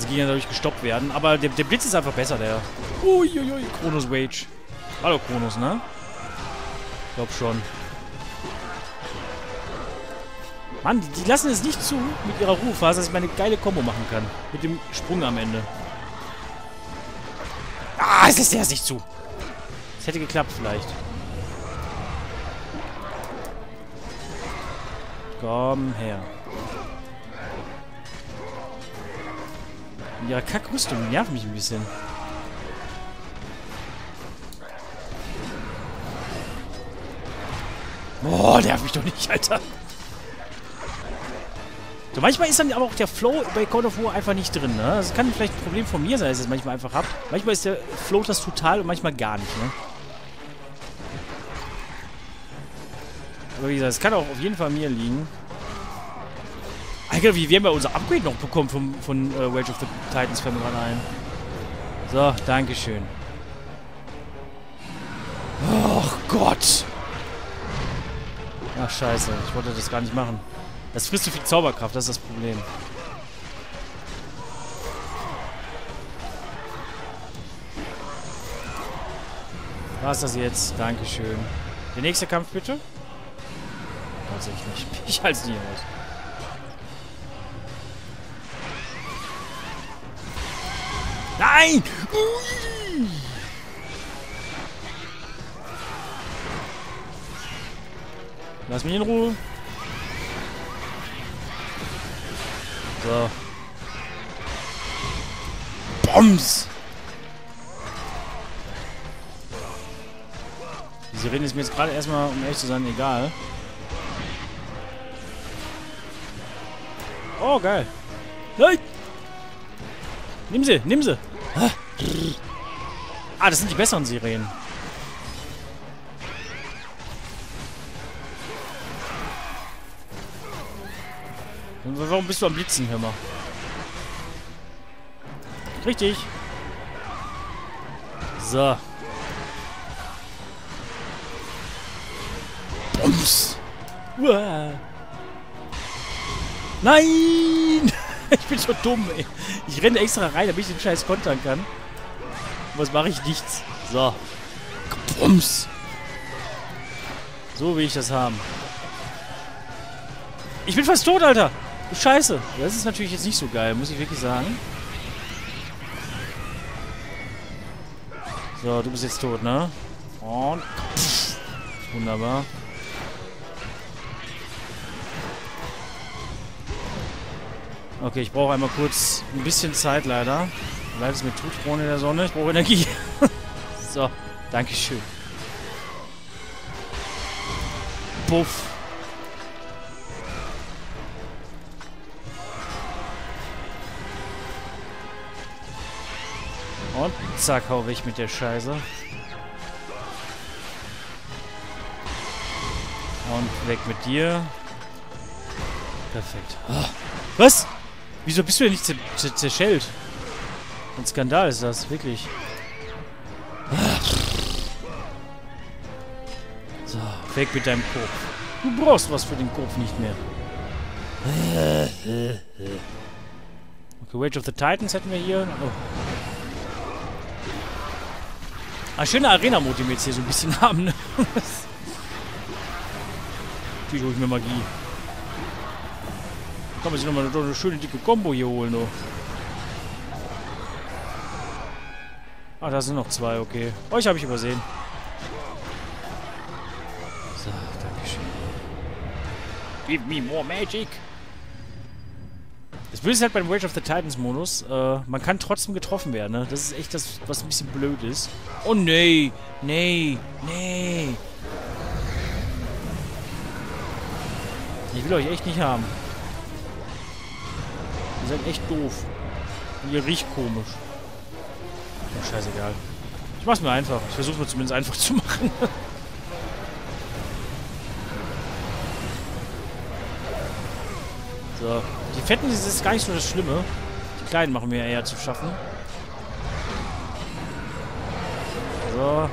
dass die Gegner dadurch gestoppt werden. Aber der, der Blitz ist einfach besser, der. Uiuiui, Kronos Rage. Hallo Kronos, ne? Ich glaub schon. Mann, die, die lassen es nicht zu mit ihrer Ruhephase, dass ich meine geile Combo machen kann. Mit dem Sprung am Ende. Ah, es lässt erst nicht zu. Es hätte geklappt vielleicht. Komm her. Ja, Kackrüstung nervt mich ein bisschen. Boah, nervt mich doch nicht, Alter. So, manchmal ist dann aber auch der Flow bei Call of War einfach nicht drin, ne? Das kann vielleicht ein Problem von mir sein, dass ich es manchmal einfach hab. Manchmal ist der Flow das total und manchmal gar nicht, ne? Aber wie gesagt, es kann auch auf jeden Fall mir liegen. Alter, wie wir haben ja unser Upgrade noch bekommen vom, von äh, Rage of the Titans, fällt mir gerade ein. So, Dankeschön. Och Gott. Ach, scheiße. Ich wollte das gar nicht machen. Das frisst zu viel Zauberkraft, das ist das Problem. Was das jetzt? Dankeschön. Der nächste Kampf bitte? Tatsächlich. Ich halte es nicht aus. Nein! Ui! Lass mich in Ruhe. So. Bombs! Die Sirene ist mir jetzt gerade erstmal, um ehrlich zu sein, egal. Oh, geil. Nein! Nimm sie, nimm sie. Ah, das sind die besseren Sirenen. Warum bist du am Blitzen, hör mal? Richtig. So. Bums. Uah. Nein! ich bin schon dumm, ey. Ich renne extra rein, damit ich den Scheiß kontern kann. Was mache ich? Nichts. So. Bums. So will ich das haben. Ich bin fast tot, Alter. Scheiße. Das ist natürlich jetzt nicht so geil, muss ich wirklich sagen. So, du bist jetzt tot, ne? Und... Pff, wunderbar. Okay, ich brauche einmal kurz ein bisschen Zeit, leider. Leider ist mir tut, Krone der Sonne. Ich brauche Energie. so, Dankeschön. Puff. Und zack, hau weg mit der Scheiße. Und weg mit dir. Perfekt. Oh. Was? Wieso bist du denn nicht zerschellt? Ein Skandal ist das, wirklich. So, weg mit deinem Kopf. Du brauchst was für den Kopf nicht mehr. Okay, Wage of the Titans hätten wir hier. Oh. Ah, schöne Arena-Mode, die wir jetzt hier so ein bisschen haben, ne? Die hole ich mir Magie. Kann man sich nochmal eine, eine schöne dicke Combo hier holen, du. Ah, da sind noch zwei, okay. Euch habe ich übersehen. So, Dankeschön. Give me more magic. Das Böse ist halt beim Rage of the Titans Modus, äh, man kann trotzdem getroffen werden, ne? Das ist echt das, was ein bisschen blöd ist. Oh nee, nee, nee. Ich will euch echt nicht haben. Seid echt doof. Und ihr riecht komisch. Ja, scheißegal. Ich mach's mir einfach. Ich versuche mir zumindest einfach zu machen. so. Die Fetten das ist gar nicht so das Schlimme. Die Kleinen machen mir eher zu schaffen. So.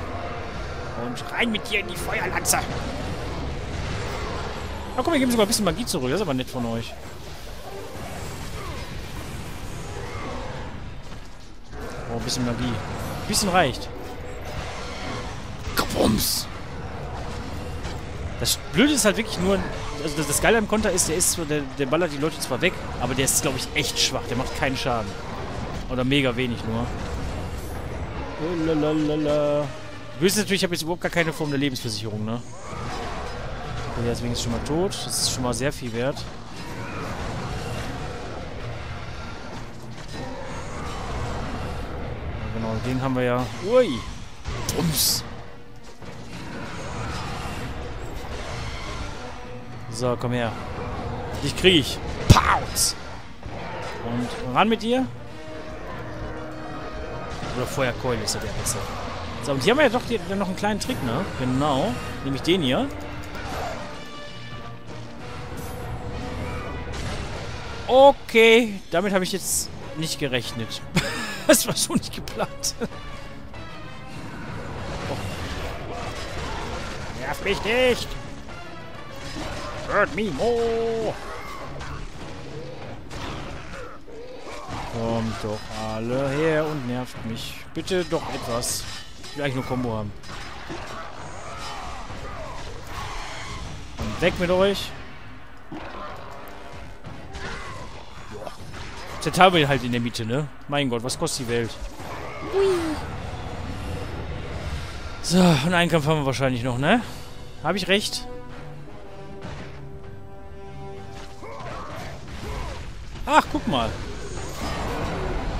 Und rein mit dir in die Feuerlanze. Ach komm, wir geben sogar ein bisschen Magie zurück. Das ist aber nett von euch. Ein bisschen Magie. Ein bisschen reicht. Kabums! Das Blöde ist halt wirklich nur... Also das, das Geile am Konter ist, der ist so, der, der ballert die Leute zwar weg, aber der ist, glaube ich, echt schwach. Der macht keinen Schaden. Oder mega wenig nur. Lalalala. Böse ist natürlich, ich habe jetzt überhaupt gar keine Form der Lebensversicherung, ne? Okay, der ist wenigstens schon mal tot. Das ist schon mal sehr viel wert. Den haben wir ja... Ui! Bums! So, komm her. Dich krieg ich. Pounds! Und ran mit dir. Oder Feuerkeule ist ja der besser. So, und hier haben wir ja doch die, noch einen kleinen Trick, ne? Genau. Nämlich den hier. Okay, damit habe ich jetzt nicht gerechnet. das war schon nicht geplant. oh. Nerv mich nicht! Hurt me more! Kommt doch alle her und nervt mich. Bitte doch etwas. Ich will eigentlich nur Combo haben. Und weg mit euch. Zertalbel halt in der Mitte, ne? Mein Gott, was kostet die Welt? Hui. So, und einen Kampf haben wir wahrscheinlich noch, ne? Habe ich recht? Ach, guck mal.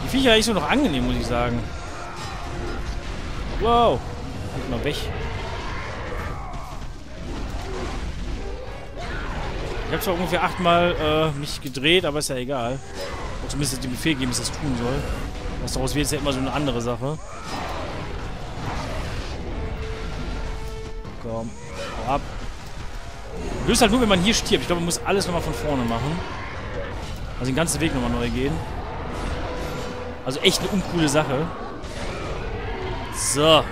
Die Viecher ist so noch angenehm, muss ich sagen. Wow. Halt mal weg. Ich habe zwar ungefähr achtmal äh, mich gedreht, aber ist ja egal. Zumindest den Befehl geben, dass das tun soll. Was daraus wird, ist ja immer so eine andere Sache. Komm. Hau ab. Löst halt nur, wenn man hier stirbt. Ich glaube, man muss alles nochmal von vorne machen. Also den ganzen Weg nochmal neu gehen. Also echt eine uncoole Sache. So.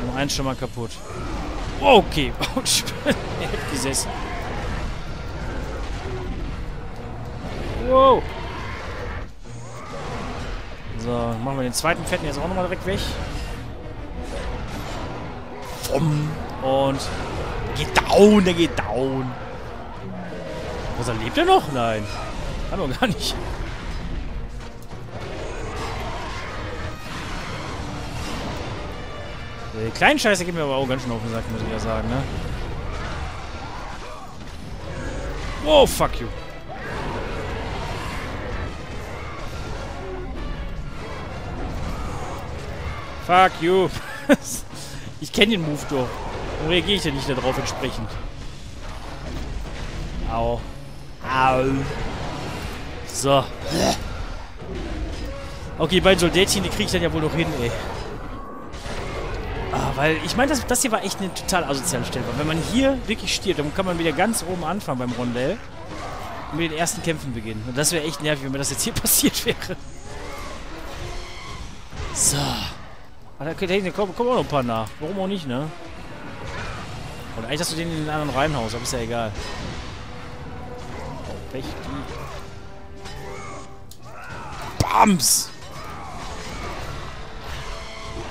Nummer eins schon mal kaputt. Okay. er hat gesessen. Wow. So, machen wir den zweiten Fetten jetzt auch nochmal direkt weg. Und geht down, der geht down. Was, er lebt er noch? Nein. Kann doch gar nicht. Die kleinen Scheiße geht mir aber auch ganz schön auf den Sack, muss ich ja sagen, ne? Oh, fuck you. Fuck you. ich kenne den Move doch. Warum reagiere ich denn nicht darauf entsprechend? Au. Au. So. Okay, die beiden Soldatchen, die kriege ich dann ja wohl noch hin, ey. Ah, weil, ich meine, das, das hier war echt eine total asoziale Stelle. Wenn man hier wirklich stirbt, dann kann man wieder ganz oben anfangen beim Rondell. Und mit den ersten Kämpfen beginnen. Und das wäre echt nervig, wenn mir das jetzt hier passiert wäre. So. Ah, da kommen komm auch noch ein paar nach. Warum auch nicht, ne? Und eigentlich, dass du den in den anderen reinhaust, aber ist ja egal. Oh, Pech, die. Bams!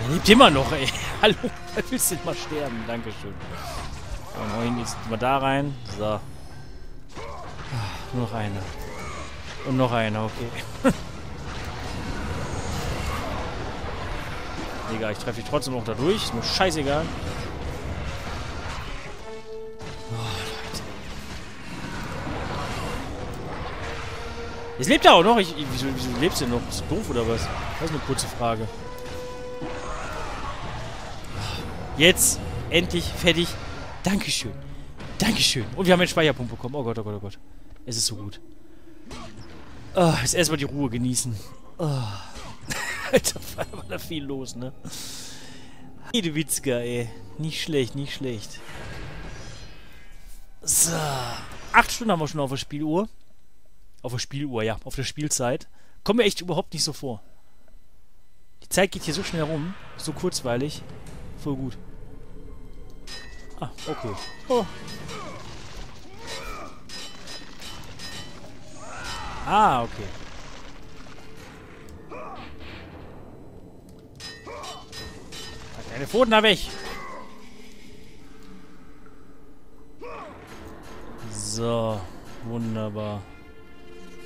Er lebt immer noch, ey. Hallo, wer willst du mal sterben? Dankeschön. Und jetzt mal da rein. So. Ah, nur noch einer. Und noch einer, okay. Egal, ich treffe dich trotzdem noch da durch. Ist mir scheißegal. Oh, Leute. Jetzt lebt er auch noch. Ich, wieso, wieso lebst du denn noch? Bist du doof oder was? Das ist eine kurze Frage. Jetzt endlich fertig. Dankeschön. Dankeschön. Und wir haben einen Speicherpunkt bekommen. Oh Gott, oh Gott, oh Gott. Es ist so gut. Oh, jetzt erstmal die Ruhe genießen. Oh. Alter, war da viel los, ne? Jede Witzka, ey. Nicht schlecht, nicht schlecht. So. Acht Stunden haben wir schon auf der Spieluhr. Auf der Spieluhr, ja. Auf der Spielzeit. Kommt mir echt überhaupt nicht so vor. Die Zeit geht hier so schnell rum. So kurzweilig. Voll gut. Ah, okay. Oh. Ah, okay. Deine Pfoten da weg! So, wunderbar.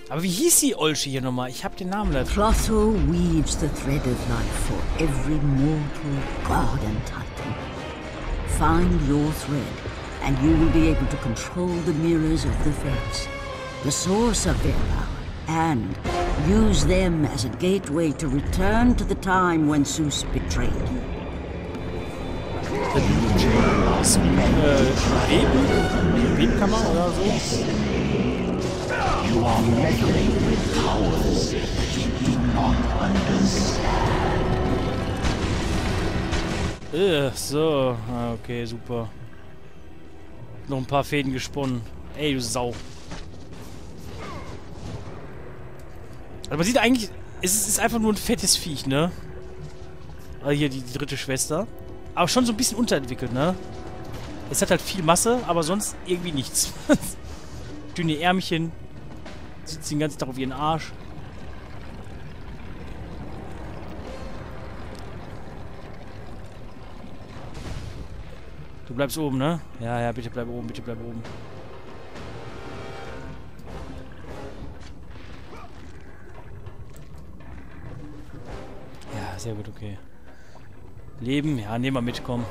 Aber wie hieß die Olsche hier nochmal? Ich hab den Namen leider. Clotho weaves the thread of life for every mortal, god and titan. Find your thread, and you will be able to control the mirrors of the fates, the source of their power, and use them as a gateway to return to the time when Zeus betrayed you. Äh, Weben? Webkammer oder so? You are meddling with powers you do not understand. Äh, so. Ah, okay, super. Noch ein paar Fäden gesponnen. Ey, du Sau. Aber man sieht eigentlich, es ist, einfach nur ein fettes Viech, ne? Also hier die, die dritte Schwester. Aber schon so ein bisschen unterentwickelt, ne? Es hat halt viel Masse, aber sonst irgendwie nichts. Dünne Ärmchen. Sitzt den ganzen Tag auf ihren Arsch. Du bleibst oben, ne? Ja, ja, bitte bleib oben, bitte bleib oben. Ja, sehr gut, okay. Leben, ja, nehmen wir mit, komm.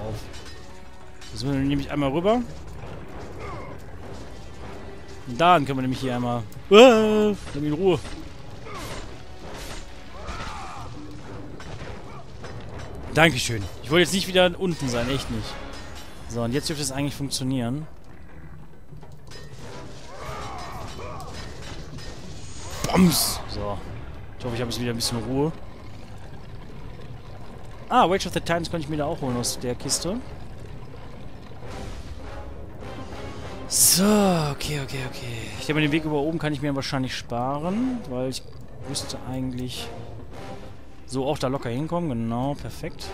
Auf. So, dann nehme ich einmal rüber. Und dann können wir nämlich hier einmal... Ah, Lass mich in Ruhe. Dankeschön. Ich wollte jetzt nicht wieder unten sein, echt nicht. So, und jetzt dürfte es eigentlich funktionieren. Bombs! So. Ich hoffe, ich habe jetzt wieder ein bisschen Ruhe. Ah, Wage of the Titans konnte ich mir da auch holen aus der Kiste. So, okay, okay, okay. Ich denke, den Weg über oben kann ich mir wahrscheinlich sparen, weil ich müsste eigentlich so auch da locker hinkommen. Genau, perfekt.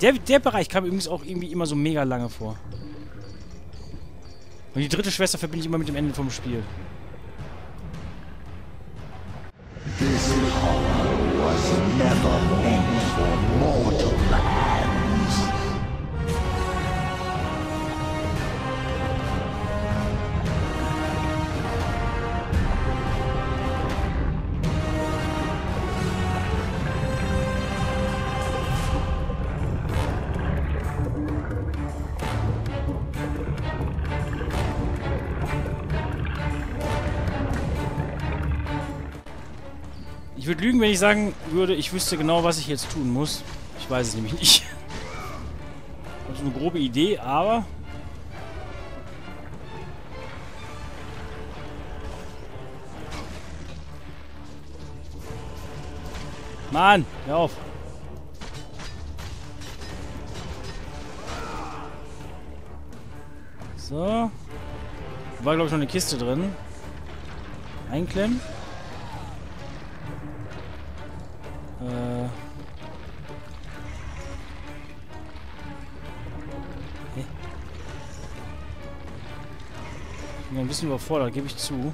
Der, der Bereich kam übrigens auch irgendwie immer so mega lange vor. Und die dritte Schwester verbinde ich immer mit dem Ende vom Spiel. Never meant for mortal würde lügen, wenn ich sagen würde, ich wüsste genau, was ich jetzt tun muss. Ich weiß es nämlich nicht. Also eine grobe Idee, aber... Mann, hör auf. So. War, glaube ich, noch eine Kiste drin. Einklemmen. Äh. Hä? Ich bin ein bisschen überfordert, gebe ich zu.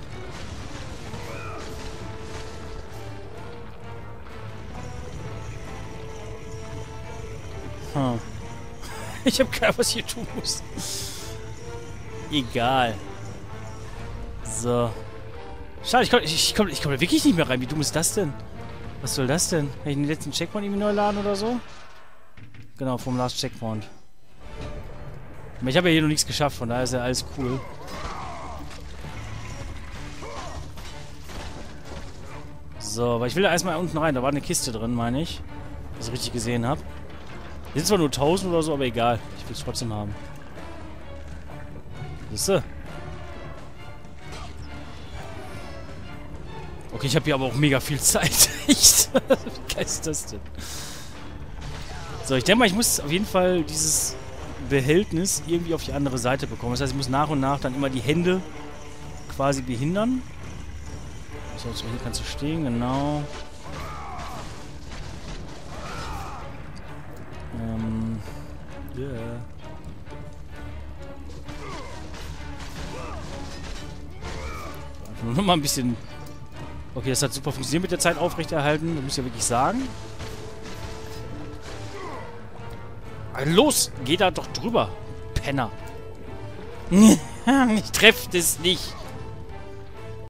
Hm. Ich habe keine Ahnung, was ich hier tun muss. Egal. So. Schade, ich komme ich komm, ich komm wirklich nicht mehr rein. Wie dumm ist das denn? Was soll das denn? Kann ich den letzten Checkpoint irgendwie neu laden oder so? Genau, vom Last Checkpoint. Aber ich habe ja hier noch nichts geschafft, von daher ist ja alles cool. So, weil ich will da erstmal unten rein. Da war eine Kiste drin, meine ich. Wenn ich richtig gesehen habe. Sind zwar nur 1000 oder so, aber egal. Ich will es trotzdem haben. Siehste? Okay, ich habe hier aber auch mega viel Zeit. Wie geil ist das denn? So, ich denke mal, ich muss auf jeden Fall dieses Behältnis irgendwie auf die andere Seite bekommen. Das heißt, ich muss nach und nach dann immer die Hände quasi behindern. So, hier kannst du stehen, genau. Ähm. Yeah. Einfach nur mal ein bisschen Okay, das hat super funktioniert mit der Zeit aufrechterhalten. Muss ich ja wirklich sagen. Los, geh da doch drüber, Penner. ich treffe das nicht.